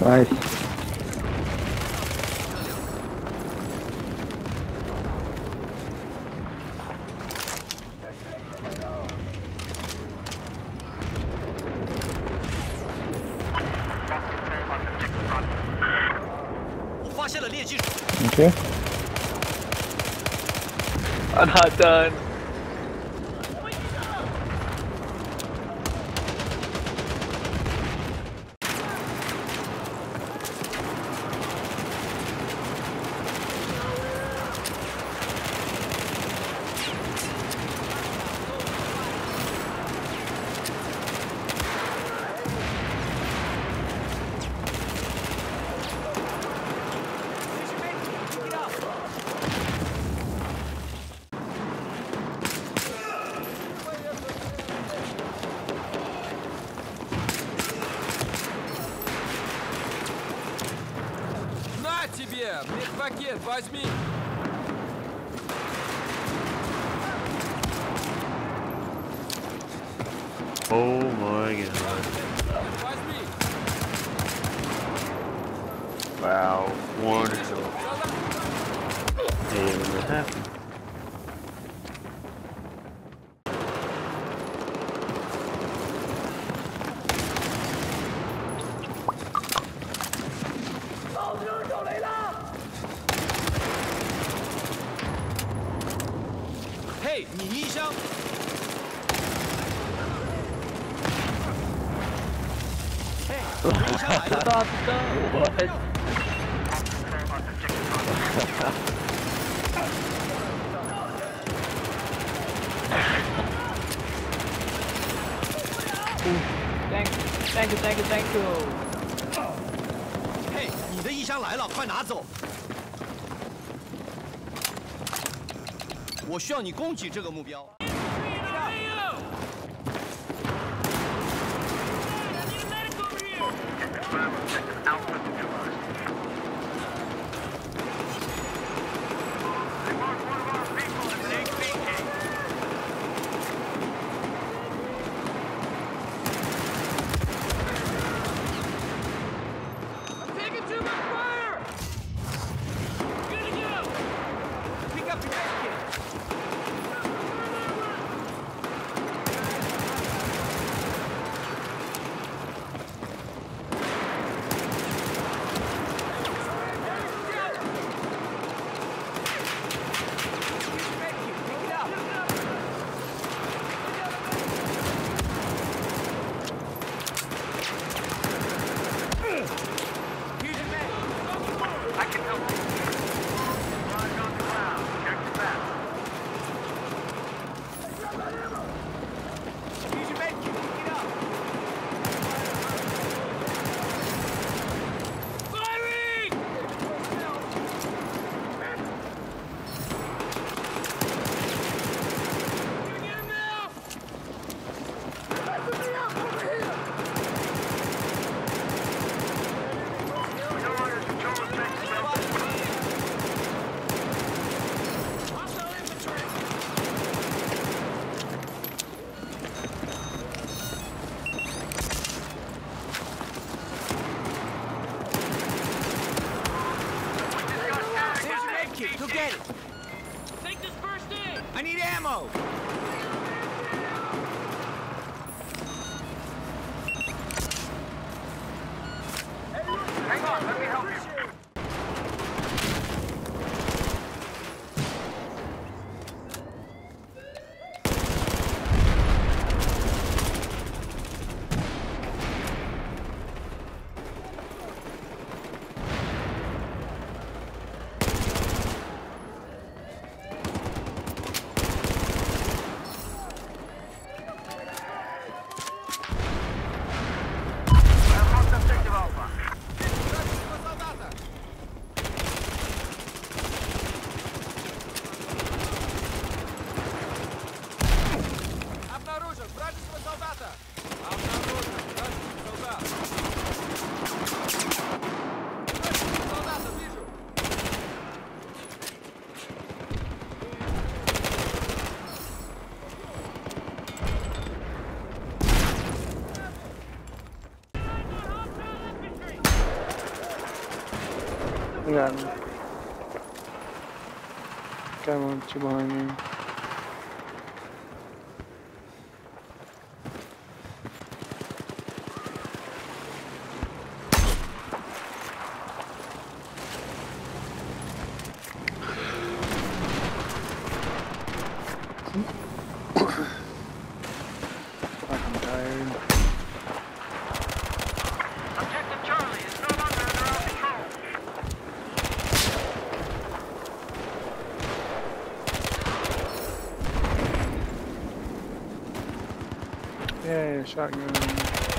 Nice. Okay. I'm not done. Медпакет возьми! Oh my god. Возьми! Wow. One hill. Hey, what happened? 嘿，你衣箱来了。What? Thank thank you thank you thank you。嘿，你的衣箱来了，快拿走！我需要你攻击这个目标。Taking get it. Take this first aid! I need ammo. Got him. Got one, two behind me. Yeah, shotgun.